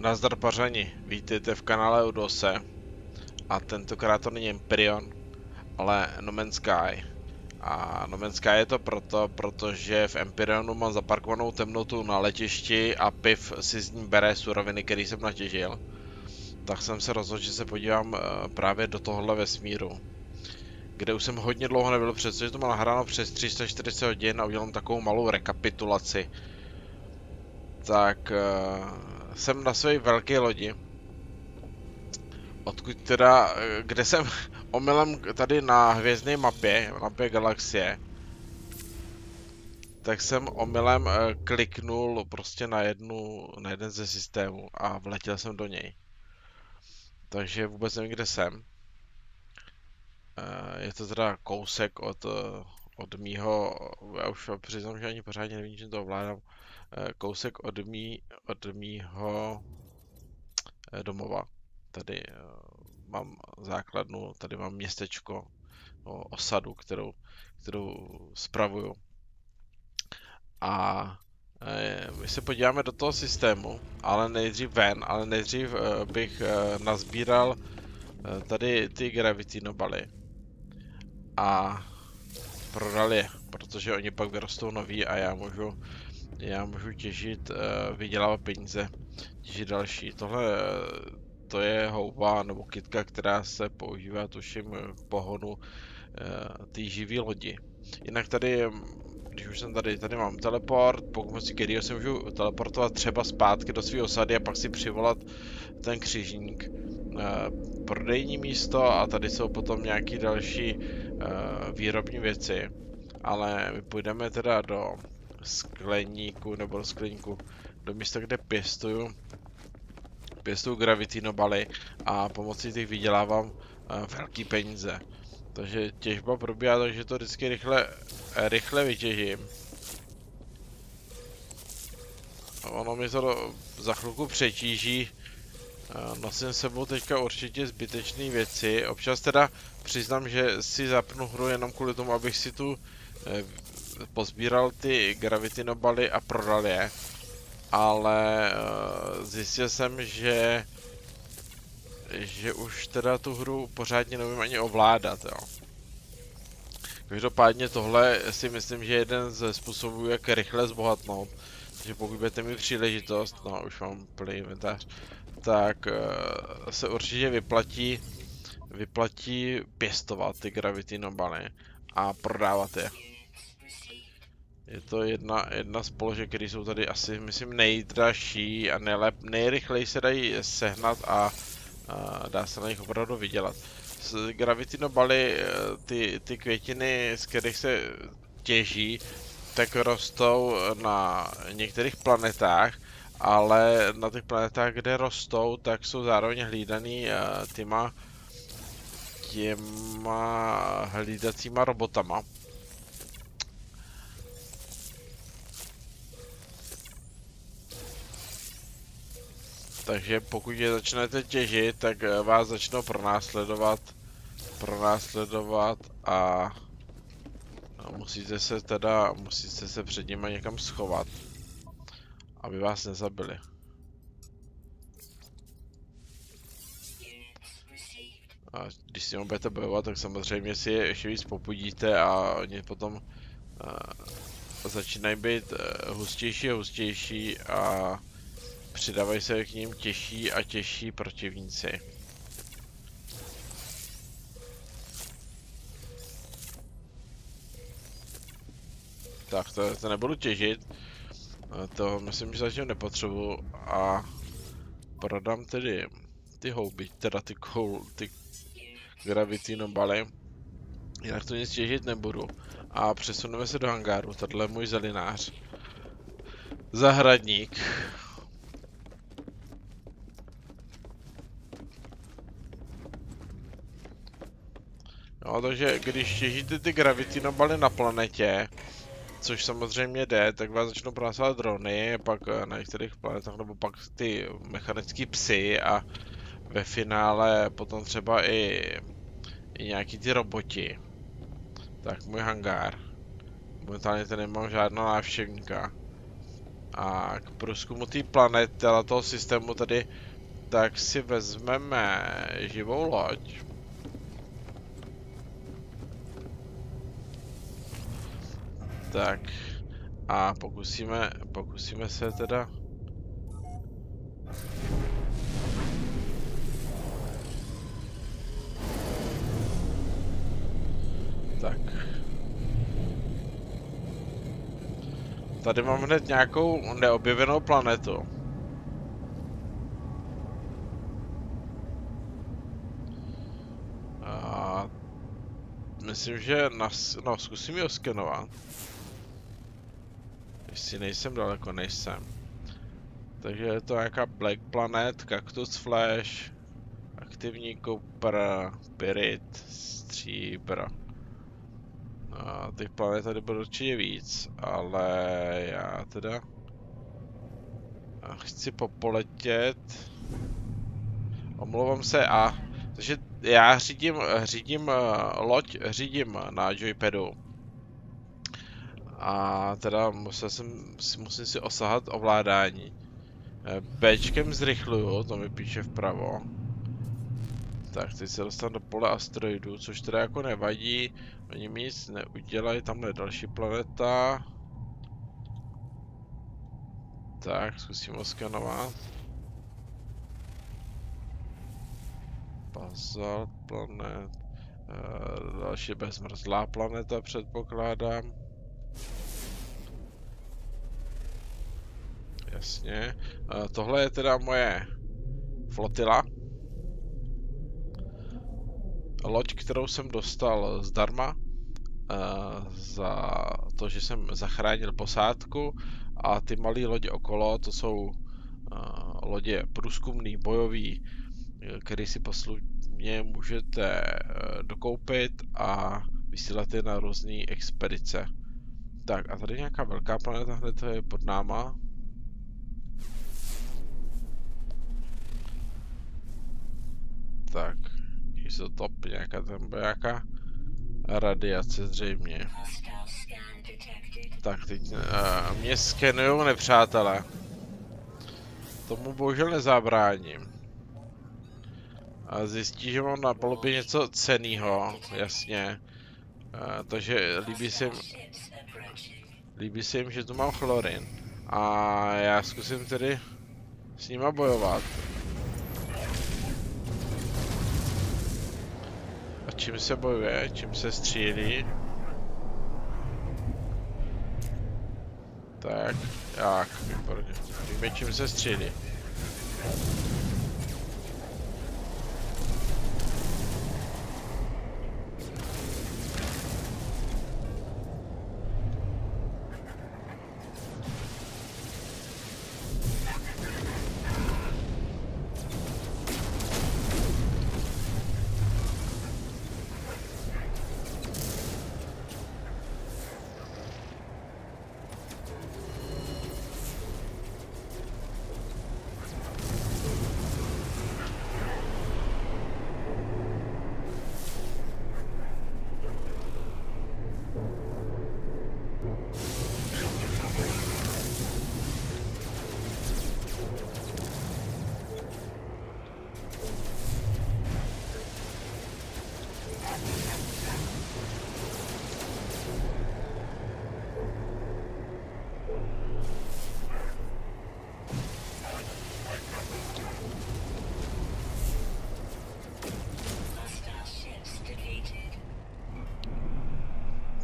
Nazdar pařani, vítejte v kanále Udose a tentokrát to není Empyrean, ale No Man's Sky. A No Man's Sky je to proto, protože v Empyreanu mám zaparkovanou temnotu na letišti a piv si z ní bere suroviny, který jsem natěžil. Tak jsem se rozhodl, že se podívám eh, právě do tohohle vesmíru. Kde už jsem hodně dlouho nebyl, přestože to má nahráno přes 340 hodin a udělám takovou malou rekapitulaci. Tak uh, jsem na své velké lodi. Odkud teda, kde jsem omylem tady na hvězdné mapě, mapě galaxie, tak jsem omylem eh, kliknul prostě na jednu, na jeden ze systémů a vletěl jsem do něj. Takže vůbec nevím, kde jsem. Eh, je to teda kousek od, eh, od mýho, já už přiznám, že ani pořádně nevím, že to ovládám, Eh, kousek od, mý, od mýho eh, domova. Tady eh, mám základnu, tady mám městečko, no, osadu, kterou, kterou spravuju. A my se podíváme do toho systému, ale nejdřív ven, ale nejdřív bych nazbíral tady ty gravity nobaly. A prodal je, protože oni pak vyrostou noví a já můžu já můžu těžit, uh, vydělávat peníze, těžit další. Tohle to je houba nebo kytka, která se používá tuším k pohonu uh, té živý lodi. Jinak tady, když už jsem tady, tady mám teleport, pomocí kterého se můžu teleportovat třeba zpátky do své osady a pak si přivolat ten křižník. Prodejní místo a tady jsou potom nějaké další výrobní věci. Ale my půjdeme teda do skleníku nebo skleníku do místa, kde pěstuju pěstuju gravity nobaly a pomocí těch vydělávám uh, velký peníze. Takže těžba probíhá, takže to vždycky rychle, rychle vytěžím. Ono mi to za chvilku přetíží. Uh, nosím sebou teďka určitě zbytečné věci. Občas teda přiznám, že si zapnu hru jenom kvůli tomu, abych si tu pozbíral ty gravity nobaly a prodal je. Ale uh, zjistil jsem, že že už teda tu hru pořádně nevím ani ovládat, jo. Každopádně tohle si myslím, že je jeden ze způsobů, jak rychle zbohatnout. Takže pokud budete mít příležitost, no už mám plný inventář, tak uh, se určitě vyplatí, vyplatí pěstovat ty gravity nobaly a prodávat je. Je to jedna, jedna z položek, které jsou tady asi, myslím, nejdražší a nejlep, nejrychleji se dají sehnat a, a dá se na nich opravdu vydělat. Z Gravity Nobaly, eh, ty, ty květiny, z kterých se těží, tak rostou na některých planetách, ale na těch planetách, kde rostou, tak jsou zároveň hlídaný uh, těma, těma hlídacíma robotama. Takže pokud je začnete těžit, tak eh, vás začnou pronásledovat, pronásledovat a no, musíte se teda, musíte se před nimi někam schovat, aby vás nezabili. A když si budete bojovat, tak samozřejmě si je ještě víc popudíte a oni potom uh, začínají být uh, hustější a hustější a Přidávají se k ním těžší a těžší protivníci. Tak to, to nebudu těžit. To myslím, že zatím nepotřebuju a prodám tedy ty houby, teda ty, koul, ty gravity nobaly. Jinak to nic těžit nebudu. A přesuneme se do hangáru, tohle je můj zelinář. Zahradník. No, takže když těžíte ty gravity nobaly na planetě, což samozřejmě jde, tak vás začnou pronásledovat drony, pak eh, na některých planetách, nebo pak ty mechanické psy a ve finále potom třeba i, i nějaký ty roboti. Tak můj hangár. Momentálně tady nemám žádná návštěvníka. A k průzkumu té planety toho systému tady, tak si vezmeme živou loď. Tak. A pokusíme, pokusíme se teda Tak. Tady mám hned nějakou neobjevenou planetu. A myslím, že nas, no, zkusím ji oskenovat. Jestli nejsem daleko, nejsem. Takže je to nějaká Black Planet, Cactus Flash, aktivní Cooper, Pirit, Stříbr. A těch planet tady bude určitě víc, ale já teda chci popoletět. Omlouvám se a takže já řídím, řídím loď, řídím na joypadu. A teda musel jsem, musím si osahat ovládání. Bčkem zrychluju, to mi píše vpravo. Tak, teď se dostanu do pole asteroidů, což teda jako nevadí. Oni mi nic neudělají, tamhle je další planeta. Tak, zkusím oskanovat. Basalt planet. E, další bezmrzlá planeta předpokládám. Jasně. E, tohle je teda moje flotila loď, kterou jsem dostal zdarma uh, za to, že jsem zachránil posádku a ty malé lodě okolo, to jsou uh, lodě průzkumný, bojový, který si poslušně můžete dokoupit a vysílat je na různé expedice. Tak a tady nějaká velká planeta hned je pod náma. Tak, izotop, nějaká tam nějaká radiace zřejmě. Tak teď uh, mě skenujou nepřátelé. Tomu bohužel nezabráním. A zjistí, že mám na palubě něco cenného, jasně. Uh, takže líbí se jim, líbí se jim, že tu mám chlorin. A já zkusím tedy s nima bojovat. čím se bojuje, čím se střílí. Tak, jak, výborně. Víme, čím se střílí.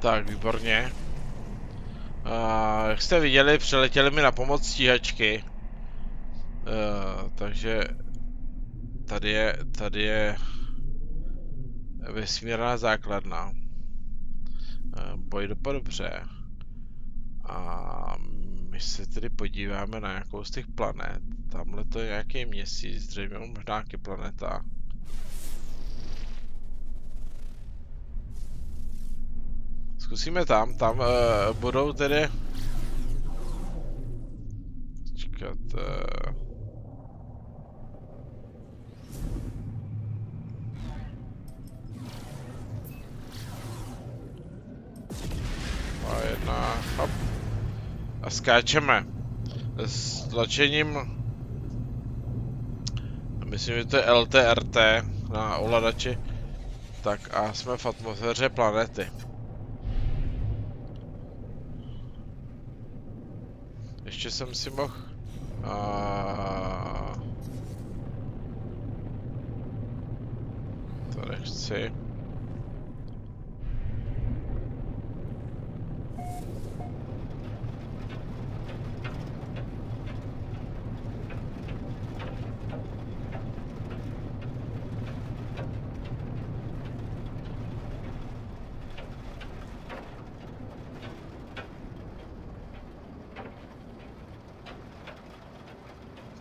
Tak, výborně. Uh, jak jste viděli, přiletěli mi na pomoc stíhačky. Uh, takže tady je, tady je vesmírná základna. Uh, boj dopadl dobře. A my se tedy podíváme na nějakou z těch planet. Tamhle to je nějaký měsíc, zřejmě možná planeta. Zkusíme tam, tam uh, budou tedy... Čekat... Uh... A jedna, hop. A skáčeme. s tlačením myslím, že to je LTRT na ovladači tak a jsme v atmosféře planety. Ještě jsem si mohl... A... To nechci.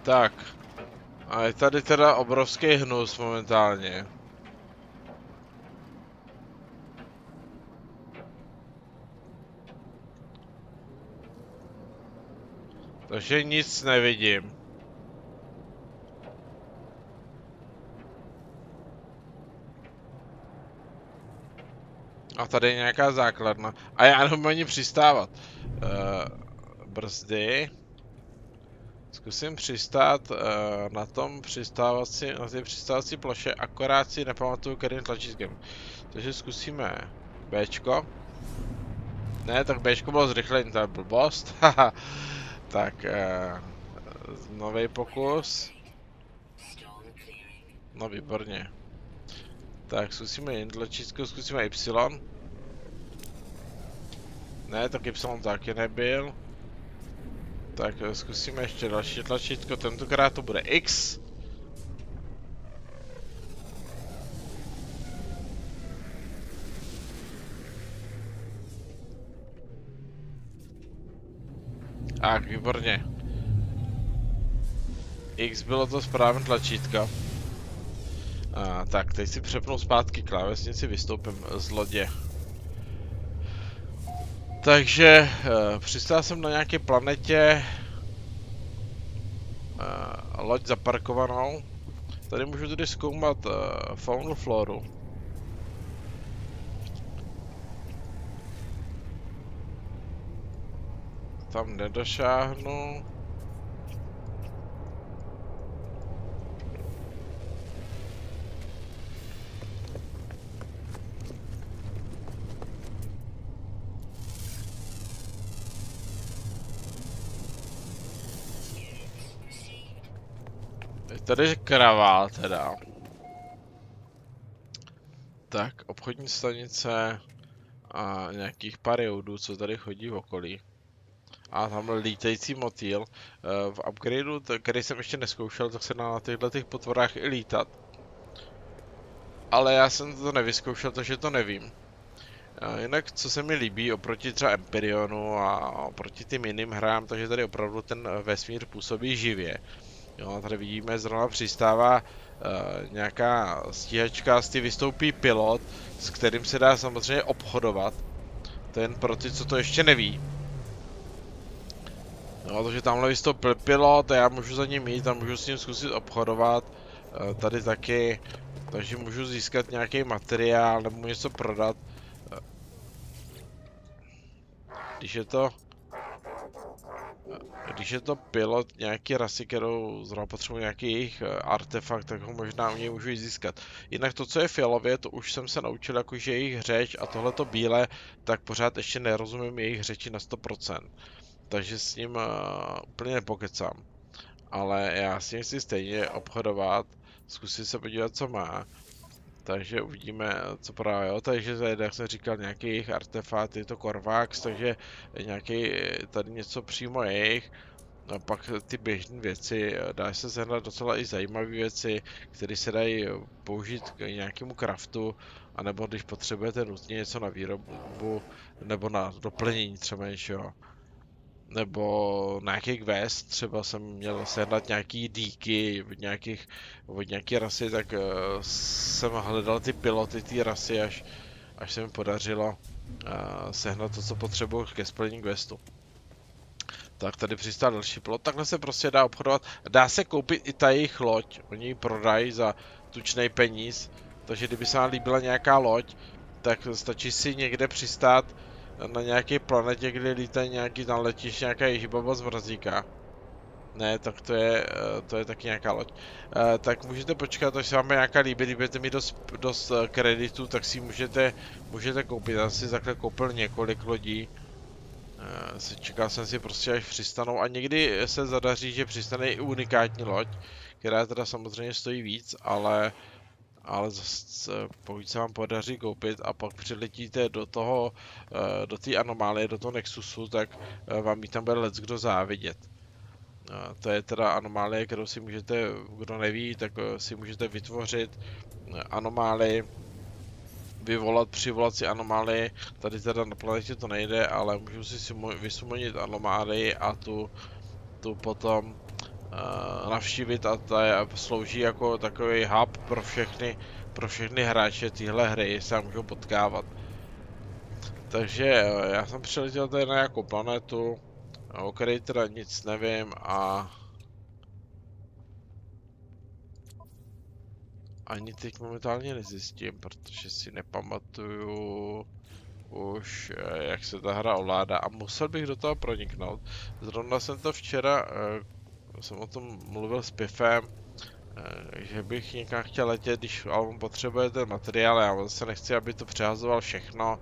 Tak. A je tady teda obrovský hnus momentálně. Takže nic nevidím. A tady je nějaká základna. A já nemůžu ani přistávat. Uh, brzdy. Zkusím přistát uh, na tom přistávací, na té přistávací ploše, akorát si nepamatuju, kterým tlačítkem. Takže zkusíme Bčko. Ne, tak Bčko bylo zrychlení, to je blbost. tak, uh, nový pokus. No výborně. Tak zkusíme jen tlačítko, zkusíme Y. Ne, tak Y taky nebyl. Tak eh, zkusíme ještě další tlačítko, tentokrát to bude X. Tak, výborně. X bylo to správné tlačítko. A, tak, teď si přepnu zpátky klávesnici, vystoupím z lodě. Takže uh, přistál jsem na nějaké planetě uh, loď zaparkovanou. Tady můžu tedy zkoumat uh, faunu floru. Tam nedošáhnu. Tady kravál teda. Tak, obchodní stanice a nějakých pár joudů, co tady chodí v okolí. A tam lítající motýl. Eh, v upgradeu, který jsem ještě neskoušel, tak se dá na těchto těch potvorách i lítat. Ale já jsem to nevyzkoušel, takže to nevím. Eh, jinak, co se mi líbí oproti třeba Empyreonu a oproti tím jiným hrám, takže tady opravdu ten vesmír působí živě. Jo, tady vidíme, zrovna přistává uh, nějaká stíhačka, z ty vystoupí pilot, s kterým se dá samozřejmě obchodovat. Ten pro ty, co to ještě neví. No, takže tamhle vystoupil pilot a já můžu za ním jít a můžu s ním zkusit obchodovat. Uh, tady taky, takže můžu získat nějaký materiál nebo něco prodat. Uh, když je to když je to pilot nějaký rasy, kterou zrovna potřebuje nějaký jejich eh, artefakt, tak ho možná u něj můžu získat. Jinak to, co je fialově, to už jsem se naučil, jakože jejich řeč a tohleto bílé, tak pořád ještě nerozumím jejich řeči na 100%. Takže s ním uh, úplně nepokecám. Ale já s ním chci stejně obchodovat, zkusit se podívat, co má. Takže uvidíme, co právě, jo. Takže tady, jak jsem říkal, nějaký jejich artefakt, je to Korvax, takže nějaký tady něco přímo jejich. A pak ty běžné věci, dá se sehnat docela i zajímavé věci, které se dají použít k nějakému craftu, anebo když potřebujete nutně něco na výrobu, nebo na doplnění třeba něčeho nebo na nějaký quest, třeba jsem měl sehnat nějaký díky od, nějakých, od nějaký rasy, tak uh, jsem hledal ty piloty ty rasy, až, až se mi podařilo uh, sehnat to, co potřebuji ke splnění questu. Tak tady přistál další pilot, takhle se prostě dá obchodovat. Dá se koupit i ta jejich loď, oni ji prodají za tučný peníz, takže kdyby se vám líbila nějaká loď, tak stačí si někde přistát na nějaké planetě, kde lítají nějaký tam letiš, nějaká ježibaba z mrazíka. Ne, tak to je, eh, to je taky nějaká loď. Uh, tak můžete počkat, až se vám nějaká líbí, když budete mít dost, dost kreditů, tak si můžete, můžete koupit. Já si takhle koupil několik lodí. Uh, se čekal jsem si prostě až přistanou a někdy se zadaří, že přistane i unikátní loď, která teda samozřejmě stojí víc, ale ale zase pokud se vám podaří koupit a pak přiletíte do toho, do té anomálie, do toho Nexusu, tak vám ji tam bude let kdo závidět. To je teda anomálie, kterou si můžete, kdo neví, tak eh, si můžete vytvořit eh, anomálii, vyvolat, přivolat si anomálii. Tady teda na planetě to nejde, ale můžu si vysumonit anomálii a tu, tu potom navštívit a ta je, slouží jako takový hub pro všechny, pro všechny hráče téhle hry, se můžou potkávat. Takže já jsem přiletěl tady na nějakou planetu, o které teda nic nevím a ani teď momentálně nezjistím, protože si nepamatuju už, eh, jak se ta hra ovládá a musel bych do toho proniknout. Zrovna jsem to včera, eh, jsem o tom mluvil s Pifem, eh, že bych někam chtěl letět, když on potřebuje ten materiál, já zase nechci, aby to přehazoval všechno,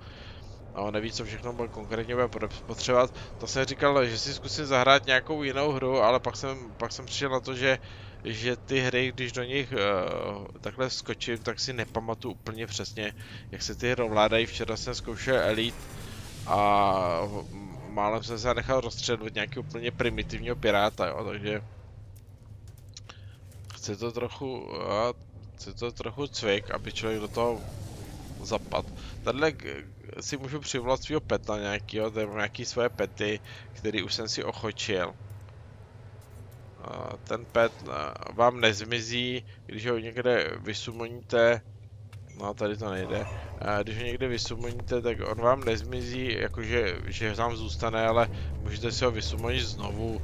a on neví, co všechno bude konkrétně bude potřebovat. To jsem říkal, že si zkusím zahrát nějakou jinou hru, ale pak jsem, pak jsem přišel na to, že, že ty hry, když do nich uh, takhle skočím, tak si nepamatuju úplně přesně, jak se ty hry ovládají. Včera jsem zkoušel Elite a málem jsem se nechal rozstřelit nějaký úplně primitivního piráta, jo, takže chce to trochu, uh, chce to trochu cvik, aby člověk do toho zapad. Tahle si můžu přivolat svého peta nějakýho, nebo nějaký své pety, který už jsem si ochočil. Ten pet vám nezmizí, když ho někde vysumoníte, no tady to nejde, když ho někde vysumoníte, tak on vám nezmizí, jakože že tam zůstane, ale můžete si ho vysumonit znovu,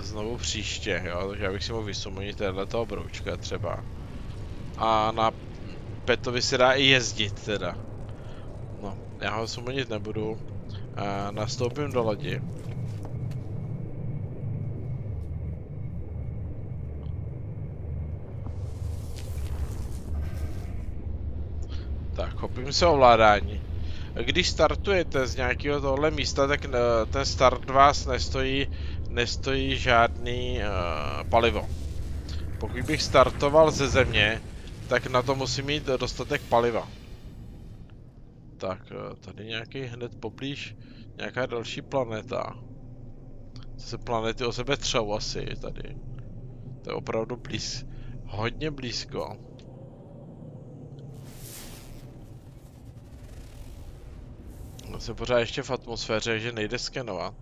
znovu příště, jo, takže já bych si mohl vysumonit toho broučka třeba. A na petovi se dá i jezdit teda. No, já ho sumonit nebudu. A nastoupím do lodi. Tak, chopím se ovládání. Když startujete z nějakého tohle místa, tak eh, ten start vás nestojí, nestojí žádný uh, palivo. Pokud bych startoval ze země, tak na to musím mít dostatek paliva. Tak, eh, tady nějaký hned poblíž, nějaká další planeta. Se planety o sebe třou asi tady. To je opravdu blíz, hodně blízko. Jsem pořád ještě v atmosféře, že nejde skenovat.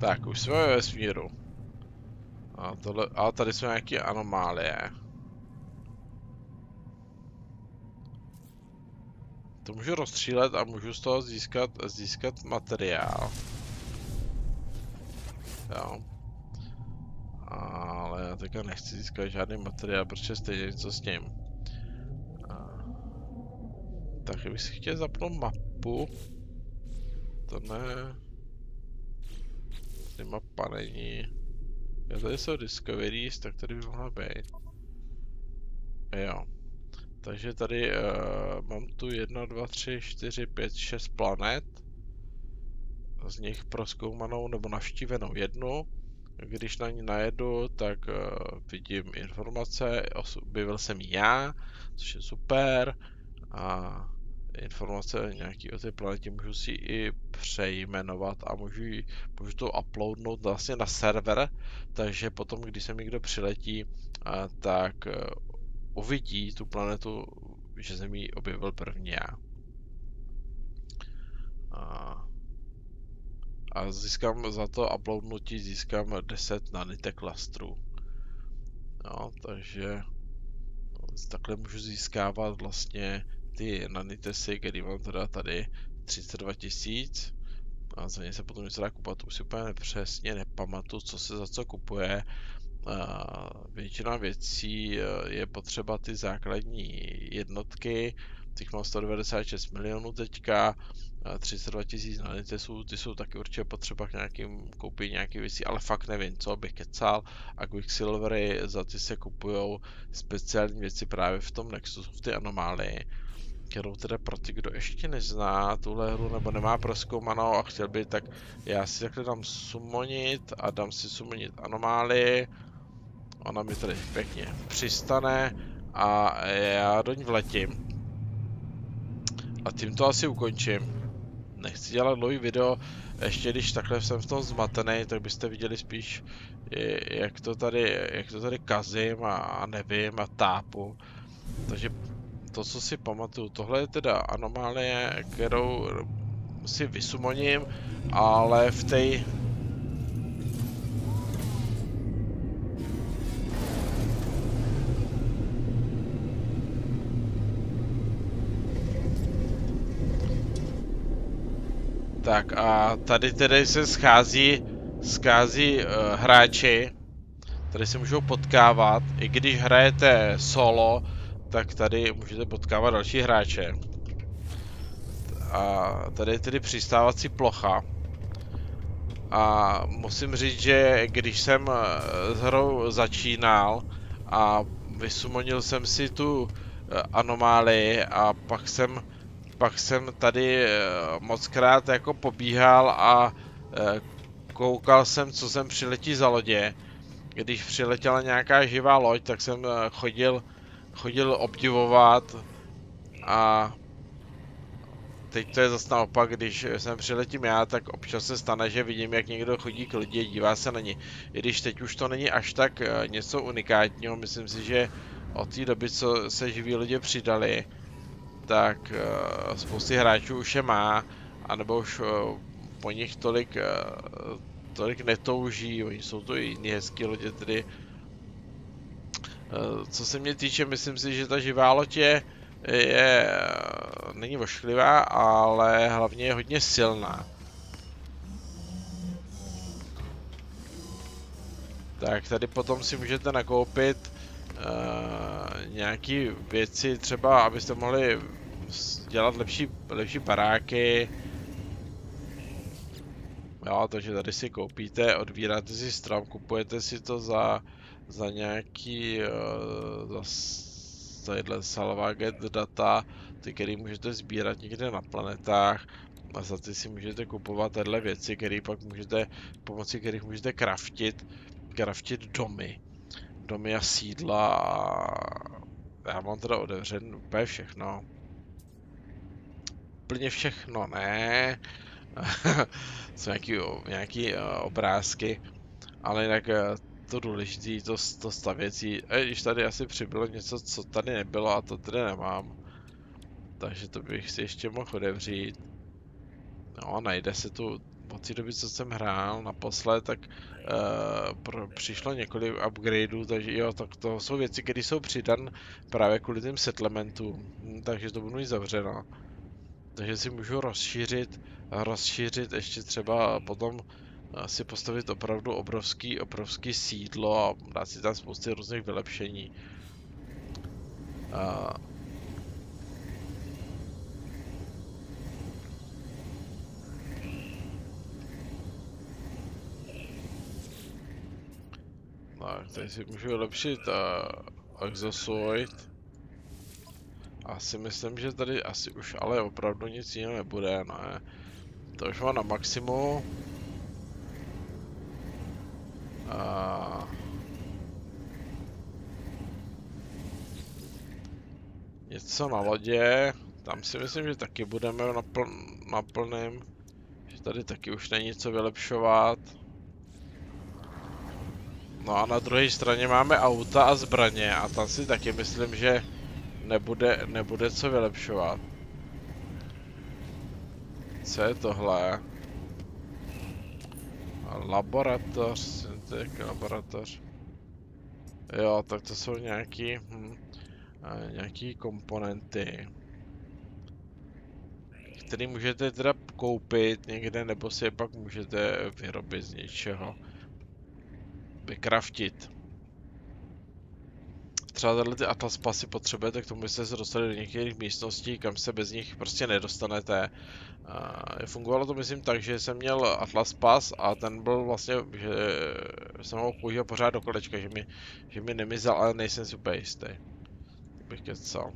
Tak, už jsme ve vesmíru. A, tohle, a tady jsou nějaké anomálie. To můžu rozstřílet a můžu z toho získat, získat materiál. Jo. Já teďka nechci získat žádný materiál, protože stejně něco s ním. A... Tak bych si chtěl zapnout mapu. To ne... Tady mapa není. Já tady jsou Discoveries, tak tady by mohla být. Jo. Takže tady uh, mám tu 1, 2, 3, 4, 5, 6 planet. Z nich proskoumanou nebo navštívenou jednu. Když na ní najedu, tak uh, vidím informace, objevil jsem já, což je super. A informace nějaký o té planetě můžu si i přejmenovat a můžu, můžu to uploadnout vlastně na server, takže potom, když se mi někdo přiletí, tak e, uvidí tu planetu, že jsem ji objevil první já. A, a získám za to uploadnutí, získám 10 nanite klastrů. No, takže takhle můžu získávat vlastně ty nanitesy, který mám teda tady 32 tisíc. A za ně se potom něco dá kupovat, už si úplně přesně nepamatuju, co se za co kupuje. většina věcí je potřeba ty základní jednotky, těch mám 196 milionů teďka, 32 tisíc na Nitesů, ty jsou taky určitě potřeba k nějakým koupit nějaké věci, ale fakt nevím, co bych kecal. A Quicksilvery za ty se kupují speciální věci právě v tom Nexusu, v ty anomálii kterou teda pro ty, kdo ještě nezná tuhle hru nebo nemá proskoumanou a chtěl by, tak já si takhle dám sumonit a dám si sumonit anomálii. Ona mi tady pěkně přistane a já do ní vletím. A tím to asi ukončím. Nechci dělat dlouhý video, ještě když takhle jsem v tom zmatený, tak byste viděli spíš, jak to tady, jak to tady kazím a nevím a tápu. Takže to, co si pamatuju, tohle je teda anomálie, kterou si vysumoním, ale v té Tak a tady tedy se schází, schází uh, hráči, tady se můžou potkávat, i když hrajete solo, tak tady můžete potkávat další hráče. A tady je tedy přistávací plocha. A musím říct, že když jsem eh, s hrou začínal a vysumonil jsem si tu eh, anomálii a pak jsem pak jsem tady eh, moc krát jako pobíhal a koukal jsem, co sem přiletí za lodě. Když přiletěla nějaká živá loď, tak jsem chodil chodil obdivovat a teď to je zase naopak, když sem přiletím já, tak občas se stane, že vidím, jak někdo chodí k lidi a dívá se na ní. I když teď už to není až tak něco unikátního, myslím si, že od té doby, co se živí lidé přidali, tak uh, spousty hráčů už je má, anebo už uh, po nich tolik, uh, tolik netouží, oni jsou to i jiný hezký lidi, tedy Eh, co se mě týče, myslím si, že ta živá loď je, je není vošklivá, ale hlavně je hodně silná. Tak tady potom si můžete nakoupit uh, nějaký věci, třeba abyste mohli dělat lepší, lepší baráky. Jo, takže tady si koupíte, odvíráte si strom, kupujete si to za za nějaký uh, za tadyhle salvaget data, ty, který můžete sbírat někde na planetách a za ty si můžete kupovat tyhle věci, které pak můžete, pomocí kterých můžete craftit, craftit domy. Domy a sídla a já mám teda otevřen úplně všechno. Úplně všechno, ne. Jsou nějaký, nějaký uh, obrázky, ale jinak uh, to důležité, to, to stavěcí, e, když tady asi přibylo něco, co tady nebylo a to tady nemám. Takže to bych si ještě mohl otevřít. No, najde se tu, od té doby, co jsem hrál naposled, tak uh, pro, přišlo několik upgradeů, takže jo, tak to jsou věci, které jsou přidan právě kvůli těm settlementům, takže to budu mít zavřeno. Takže si můžu rozšířit, rozšířit ještě třeba potom si postavit opravdu obrovský, obrovský sídlo a dát si tam spousty různých vylepšení. A... Tak, tady si můžu vylepšit uh, Exosuit. Asi myslím, že tady asi už ale opravdu nic jiného nebude, ne. To už mám na maximum. A... Něco na lodě, tam si myslím, že taky budeme na, pl na plném, že tady taky už není co vylepšovat. No a na druhé straně máme auta a zbraně a tam si taky myslím, že nebude, nebude co vylepšovat. Co je tohle? Laboratoř, tak laboratoř. Jo, tak to jsou nějaký, hm, nějaký komponenty, které můžete teda koupit někde, nebo si je pak můžete vyrobit z něčeho. Vykraftit. Třeba tyhle ty Atlas pasy potřebujete k tomu, abyste se dostali do některých místností, kam se bez nich prostě nedostanete. Uh, fungovalo to myslím tak, že jsem měl Atlas pas a ten byl vlastně, že jsem ho použil pořád do kolečka, že mi, že mi nemizel, ale nejsem si úplně jistý. Bych kecal.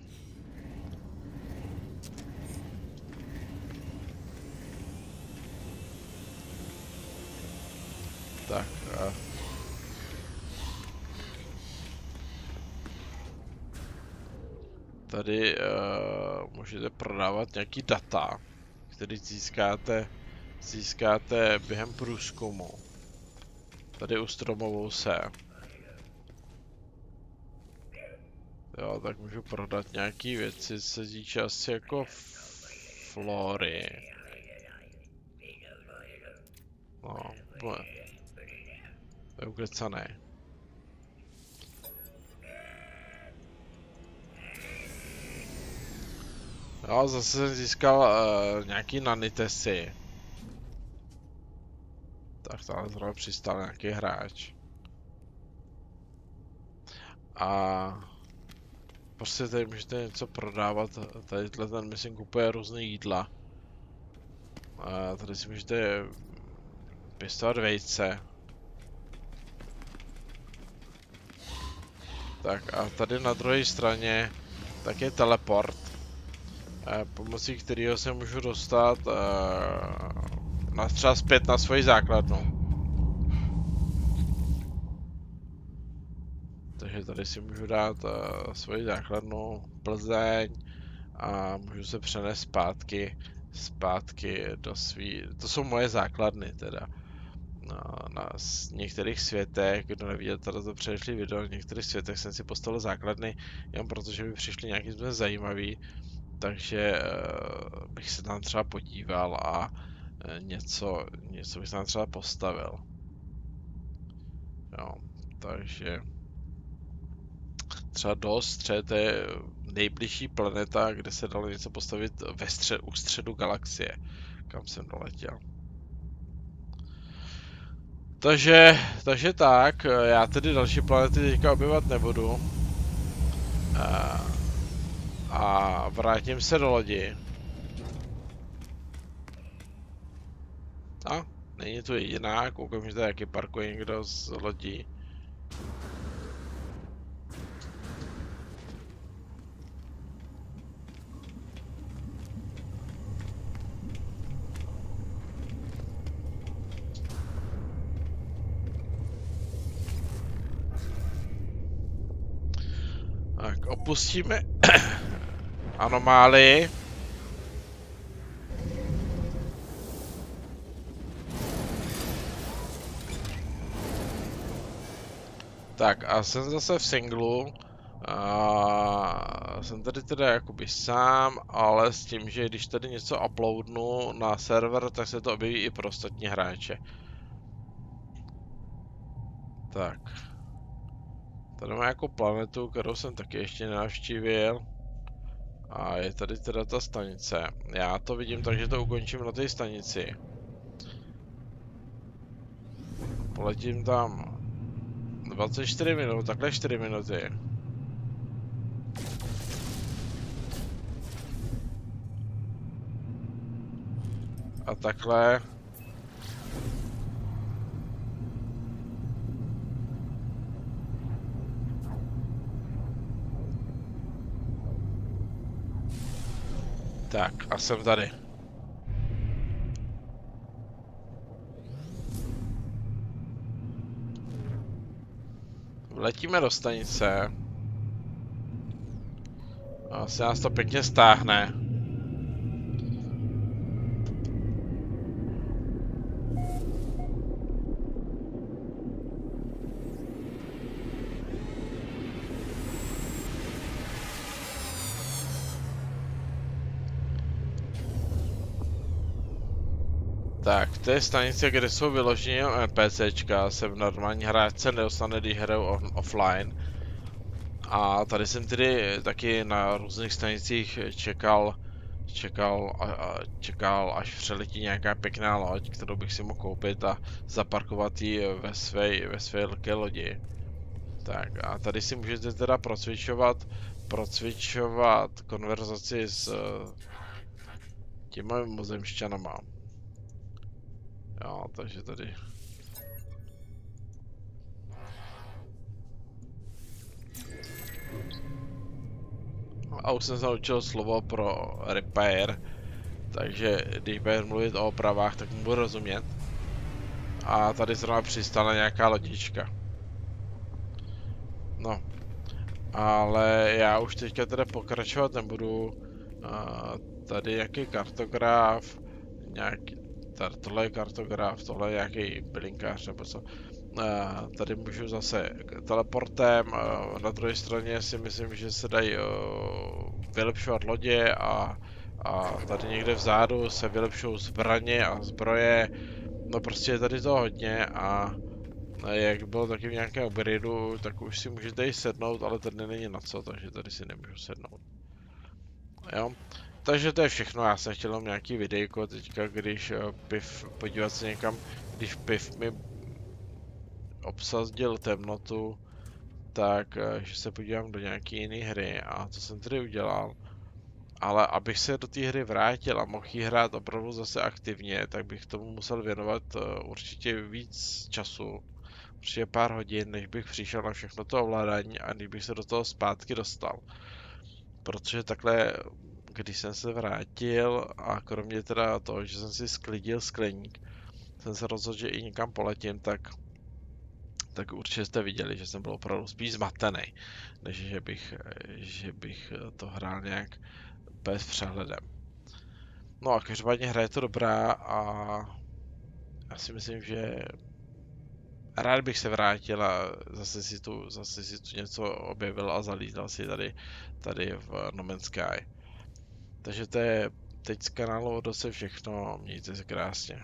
Tak. Uh. Tady uh, můžete prodávat nějaký data, který získáte, získáte během průzkumu. Tady u stromovou se. Jo, tak můžu prodat nějaký věci, se týče asi jako flory. No, bude. To je uklecané. Jo, zase jsem získal uh, nějaký nanitesy. Tak tam zrovna přistál nějaký hráč. A prostě tady můžete něco prodávat, tady ten myslím kupuje různé jídla. A tady si můžete pěstovat vejce. Tak a tady na druhé straně tak je teleport, pomocí kterého se můžu dostat eh, na třeba zpět na svoji základnu. Takže tady si můžu dát uh, svoji základnu Plzeň a můžu se přenést zpátky, zpátky do svý, to jsou moje základny teda na, na některých světech, kdo neviděl teda to předešlý video, na některých světech jsem si postavil základny, jenom protože mi přišly způsobem zajímavý, takže uh, bych se tam třeba podíval a uh, něco, něco bych tam třeba postavil. Jo, takže třeba dost, to je nejbližší planeta, kde se dalo něco postavit ve střed, u středu galaxie, kam jsem doletěl. Takže, takže tak, já tedy další planety teďka objevat nebudu. A, a vrátím se do lodi. A, není tu jediná, koukám, že tady parkuje někdo z lodí. opustíme anomálii. Tak a jsem zase v singlu. A jsem tady teda jakoby sám, ale s tím, že když tady něco uploadnu na server, tak se to objeví i pro ostatní hráče. Tak. Tady má jako planetu, kterou jsem taky ještě nenavštívil. A je tady teda ta stanice. Já to vidím tak, že to ukončím na té stanici. Poletím tam 24 minut, takhle 4 minuty. A takhle Tak, a jsem tady. Letíme do stanice. Asi nás to pěkně stáhne. Tak, to je stanice, kde jsou vyloženě NPCčka, se v normální hráčce nedostane, když hraju on, offline. A tady jsem tedy taky na různých stanicích čekal, čekal, a, a, čekal až přeletí nějaká pěkná loď, kterou bych si mohl koupit a zaparkovat ji ve své, ve své velké lodi. Tak a tady si můžete teda procvičovat, procvičovat konverzaci s těma mozemšťanama. Jo, takže tady a už jsem se naučil slovo pro repair, takže když bude mluvit o opravách, tak mu budu rozumět. A tady zrovna přistala nějaká lodička. No. Ale já už teďka teda pokračovat nebudu. Uh, tady jaký kartograf, nějaký, tady, tohle je kartograf, tohle je nějaký bylinkář nebo co. Tady můžu zase teleportem, na druhé straně si myslím, že se dají vylepšovat lodě a, a tady někde vzadu se vylepšují zbraně a zbroje. No prostě je tady to hodně a jak bylo taky v nějakém upgradeu, tak už si můžete i sednout, ale tady není na co, takže tady si nemůžu sednout. Jo, takže to je všechno, já jsem chtěl nějaký videjko teďka, když Piv, podívat se někam, když Piv mi obsazdil temnotu, tak eh, že se podívám do nějaké jiné hry a co jsem tedy udělal. Ale abych se do té hry vrátil a mohl ji hrát opravdu zase aktivně, tak bych tomu musel věnovat eh, určitě víc času. Určitě pár hodin, než bych přišel na všechno to ovládání a než bych se do toho zpátky dostal. Protože takhle, když jsem se vrátil a kromě teda toho, že jsem si sklidil skleník, jsem se rozhodl, že i někam poletím, tak tak určitě jste viděli, že jsem byl opravdu spíš zmatený, než že bych, že bych to hrál nějak bez přehledem. No a každopádně hra je to dobrá a já si myslím, že rád bych se vrátil a zase si tu, zase si tu něco objevil a zalítal si tady, tady v No Man's Sky. Takže to je teď z kanálu Odose všechno, mějte se krásně.